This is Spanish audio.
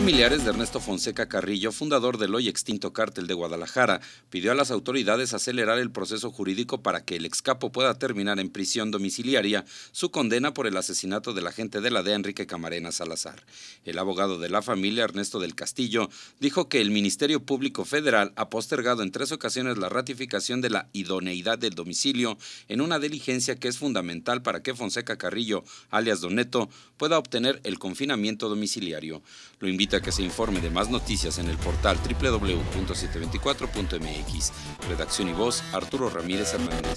Familiares de Ernesto Fonseca Carrillo, fundador del hoy extinto cártel de Guadalajara, pidió a las autoridades acelerar el proceso jurídico para que el excapo pueda terminar en prisión domiciliaria su condena por el asesinato del agente de la DEA Enrique Camarena Salazar. El abogado de la familia, Ernesto del Castillo, dijo que el Ministerio Público Federal ha postergado en tres ocasiones la ratificación de la idoneidad del domicilio en una diligencia que es fundamental para que Fonseca Carrillo, alias Doneto, pueda obtener el confinamiento domiciliario. Lo a que se informe de más noticias en el portal www.724.mx. Redacción y voz, Arturo Ramírez Hernández.